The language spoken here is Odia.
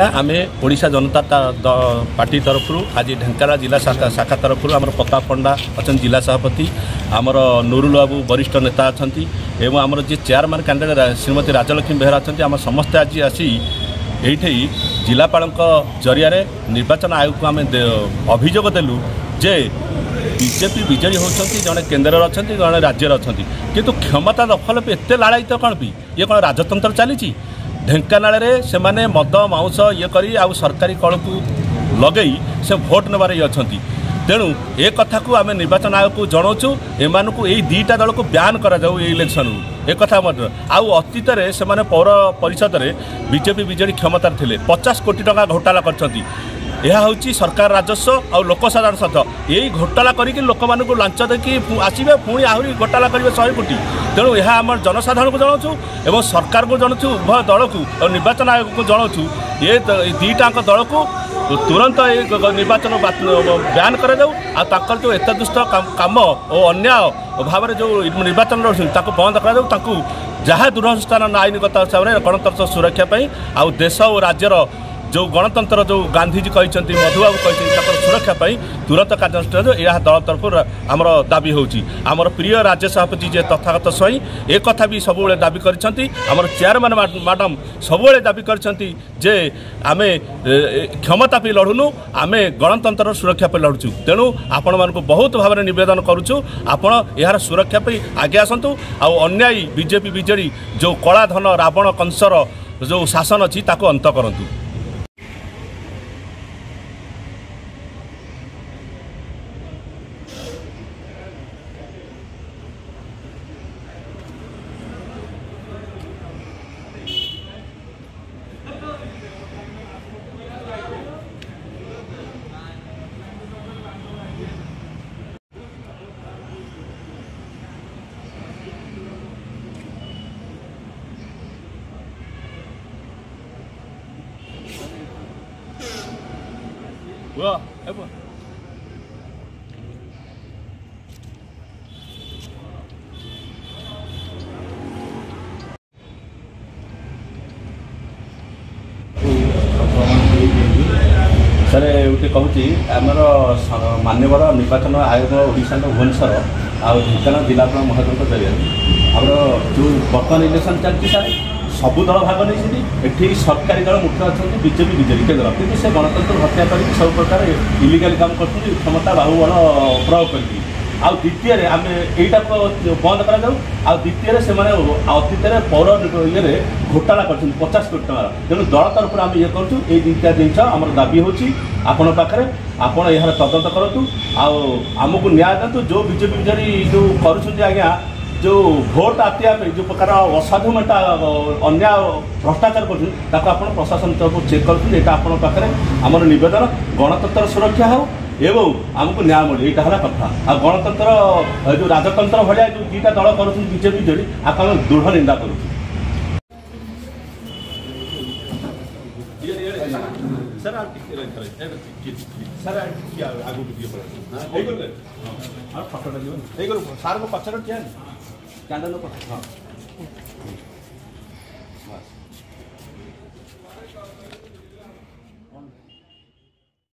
ଆମେ ଓଡ଼ିଶା ଜନତା ତା- ଦ- ପାର୍ଟି ତରଫରୁ ଆଜି ଢେଙ୍କାନାଳ ଜିଲ୍ଲା ଶାଖା ଶାଖା ତରଫରୁ ଆମର ପ୍ରତାପ ପଣ୍ଡା ଅଛନ୍ତି ଜିଲ୍ଲା ସଭାପତି ଆମର ନୁରୁଲ ବାବୁ ବରିଷ୍ଠ ନେତା ଅଛନ୍ତି ଏବଂ ଆମର ଯିଏ ଚେୟାରମ୍ୟାନ୍ କ୍ୟାଣ୍ଡିଡେଟ୍ ଶ୍ରୀମତୀ ରାଜଲକ୍ଷ୍ମୀ ବେହେରା ଅଛନ୍ତି ଆମେ ସମସ୍ତେ ଆଜି ଆସି ଏଇଠି ଜିଲ୍ଲାପାଳଙ୍କ ଜରିଆରେ ନିର୍ବାଚନ ଆୟୋଗକୁ ଆମେ ଦେ- ଅଭିଯୋଗ ଦେଲୁ ଯେ ବିଜେପି ବିଜେଡ଼ି ହେଉଛନ୍ତି ଜଣେ କେନ୍ଦ୍ରରେ ଅଛନ୍ତି ଜଣେ ରାଜ୍ୟରେ ଅଛନ୍ତି। କିନ୍ତୁ କ୍ଷମତା ଦଖଲ ପାଇଁ ଏତେ ଲାଳାୟିତ କ'ଣ ପାଇଁ? ଇଏ କ'ଣ ରାଜତନ୍ତ୍ର ଚାଲିଛି? ଢେଙ୍କାନାଳରେ ସେମାନେ ମଦ ମାଉଁସ ଇଏ କରି ଆଉ ସରକାରୀ କଳକୁ ଲଗେଇ ସେ ଭୋଟ ନେବାରେ ଇଏ ଅଛନ୍ତି। ତେଣୁ ଏ କଥାକୁ ଆମେ ନିର୍ବାଚନ ଆୟୋଗକୁ ଜଣାଉଛୁ ଏମାନଙ୍କୁ ଏଇ ଦୁଇଟା ଦଳକୁ ବ୍ୟାନ୍ କରାଯାଉ ଏଇ ଇଲେକ୍ସନରୁ ଏ କଥା ମଧ୍ୟ। ଆଉ ଅତୀତରେ ସେମାନେ ପୌର ପରିଷଦରେ ବିଜେପି ବିଜେଡ଼ି କ୍ଷମତାରେ ଥିଲେ। ପଚାଶ କୋଟି ଟଙ୍କା ଘୋଟାଲା କରିଛନ୍ତି। ଏହା ହେଉଛି ସରକାର ରାଜସ୍ୱ ଆଉ ଲୋକସାଧାରଣ ସ୍ୱାର୍ଥ ଏଇ ଘୋଟାଲା କରିକି ଲୋକମାନଙ୍କୁ ଲାଞ୍ଚ ଦେଇକି ଆସିବେ ପୁଣି ଆହୁରି ଘୋଟାଲା କରିବେ ଶହେ କୋଟି। ତେଣୁ ଏହା ଆମର ଜନସାଧାରଣଙ୍କୁ ଜଣାଉଛୁ ଏବଂ ସରକାରଙ୍କୁ ଜଣାଉଛୁ ଉଭୟ ଦଳକୁ ଆଉ ନିର୍ବାଚନ ଆୟୋଗକୁ ଜଣାଉଛୁ। ଏ ଦୁଇଟାଙ୍କ ଦଳକୁ ତୁରନ୍ତ ଏ ନିର୍ବାଚନ ବ୍ୟାନ୍ କରାଯାଉ ଆଉ ତାଙ୍କର ଯେଉଁ ଏତେ କାମ- ଓ ଅନ୍ୟାୟ ଭାବରେ ଯେଉଁ ନିର୍ବାଚନ ଲଢ଼ୁଛନ୍ତି ତାକୁ ବନ୍ଦ କରାଯାଉ। ତାଙ୍କୁ ଯାହା ଦୃଢ଼ସ୍ଥାନ ଆଇନଗତ ହିସାବରେ ଗଣତନ୍ତ୍ର ସୁରକ୍ଷା ପାଇଁ ଆଉ ଦେଶ ଓ ରାଜ୍ୟର ଯେଉଁ ଗଣତନ୍ତ୍ର ଯେଉଁ ଗାନ୍ଧିଜୀ କହିଛନ୍ତି ମଧୁବାବୁ କହିଛନ୍ତି ତାଙ୍କର ସୁରକ୍ଷା ପାଇଁ ତୁରନ୍ତ କାର୍ଯ୍ୟାନୁଷ୍ଠାନ ଏହା ଦଳ ତରଫରୁ ଆମର ଦାବି ହେଉଛି ଆମର ପ୍ରିୟ ରାଜ୍ୟ ସଭାପତି ଯିଏ ତଥାଗତ ସ୍ୱାଇଁ ଏ କଥା ବି ସବୁବେଳେ ଦାବି କରିଛନ୍ତି ଆମର ଚେୟାରମ୍ୟାନ୍ ମ୍ୟାଡ଼ାମ୍ ସବୁବେଳେ ଦାବି କରିଛନ୍ତି ଯେ ଆମେ କ୍ଷମତା ପାଇଁ ଲଢ଼ୁନୁ ଆମେ ଗଣତନ୍ତ୍ରର ସୁରକ୍ଷା ପାଇଁ ଲଢ଼ୁଛୁ ତେଣୁ ଆପଣମାନଙ୍କୁ ବହୁତ ଭାବରେ ନିବେଦନ କରୁଛୁ ଆପଣ ଏହାର ସୁରକ୍ଷା ପାଇଁ ଆଗେ ଆସନ୍ତୁ ଆଉ ଅନ୍ୟାୟୀ ବିଜେପି ବିଜେଡ଼ି ଯେଉଁ କଳାଧନ ରାବଣ କଂସର ଯେଉଁ ଶାସନ ଅଛି ତାକୁ ଅନ୍ତ କରନ୍ତୁ ପୁଅ ଏ ପୁଅ ସାର୍ ଗୋଟେ କହୁଛି ଆମର ସ- ମାନ୍ୟବର ନିର୍ବାଚନ ଆୟୋଗ ଓଡ଼ିଶାର ଭୁବନେଶ୍ୱର ଆଉ ଢେଙ୍କାନାଳ ଜିଲ୍ଲାପାଳ ମହୋଦୟଙ୍କ ଜରିଆରେ ଆମର ଯେଉଁ ବର୍ତ୍ତମାନ ଇଲେକ୍ସନ୍ ଚାଲିଛି ସାର୍ ସବୁ ଦଳ ଭାଗ ନେଇଛନ୍ତି ଏଠି ସରକାରୀ ଦଳ ମୁଖ୍ୟ ଅଛନ୍ତି ବିଜେପି ବିଜେଡ଼ି କେନ୍ଦ୍ର କିନ୍ତୁ ସେ ଗଣତନ୍ତ୍ର ହତ୍ୟା କରିକି ସବୁ ପ୍ରକାର ଇଲିଗାଲ କାମ କରୁଛନ୍ତି କ୍ଷମତା ବାହୁବଳ ପ୍ରୟୋଗ କରିକି। ଆଉ ଦ୍ୱିତୀୟରେ ଆମେ ଏଇଟାକୁ ବନ୍ଦ କରାଯାଉ। ଆଉ ଦ୍ୱିତୀୟରେ ସେମାନେ ଅତୀତରେ ପୌର ଇଏରେ ଘୋଟାଲା କରିଛନ୍ତି ପଚାଶ କୋଟି ଟଙ୍କାର। ତେଣୁ ଦଳ ତରଫରୁ ଆମେ ଇଏ କରୁଛୁ ଏଇ ଦୁଇଟା ଜିନିଷ ଆମର ଦାବି ହେଉଛି ଆପଣଙ୍କ ପାଖରେ। ଆପଣ ଏହାର ତଦନ୍ତ କରନ୍ତୁ। ଆଉ ଆମକୁ ନ୍ୟାୟ ଦିଅନ୍ତୁ ଯେଉଁ ବିଜେପି ବିଜେଡ଼ି ଯେଉଁ କରୁଛନ୍ତି ଆଜ୍ଞା ଯେଉଁ ଭୋଟ ଆତିଆ ପାଇଁ ଯେଉଁ ପ୍ରକାର ଅସାଧୁ ମେଣ୍ଟା ଅନ୍ୟାୟ ଭ୍ରଷ୍ଟାଚାର କରୁଛନ୍ତି ତାକୁ ଆପଣ ପ୍ରଶାସନ ତରଫରୁ ଚେକ୍ କରୁଛନ୍ତି। ଏଇଟା ଆପଣଙ୍କ ପାଖରେ ଆମର ନିବେଦନ। ଗଣତନ୍ତ୍ର ସୁରକ୍ଷା ହେଉ ଏବଂ ଆମକୁ ନ୍ୟାୟ ମିଳୁ ଏଇଟା ହେଲା କଥା। ଆଉ ଗଣତନ୍ତ୍ର ଏ ଯେଉଁ ରାଜତନ୍ତ୍ର ଭଳିଆ ଯେଉଁ ଦୁଇଟା ଦଳ କରୁଛନ୍ତି ବିଜେପି ବିଜେଡ଼ି ଆକୁ ଆମେ ଦୃଢ଼ ନିନ୍ଦା କରୁଛୁ I'll pick it and correct everything. Kids, kids. Sir, I, yeah, I go to the opera. Hey, go there. Hey, go. Sir, go. Pachara, kya? Chandalo, pachara.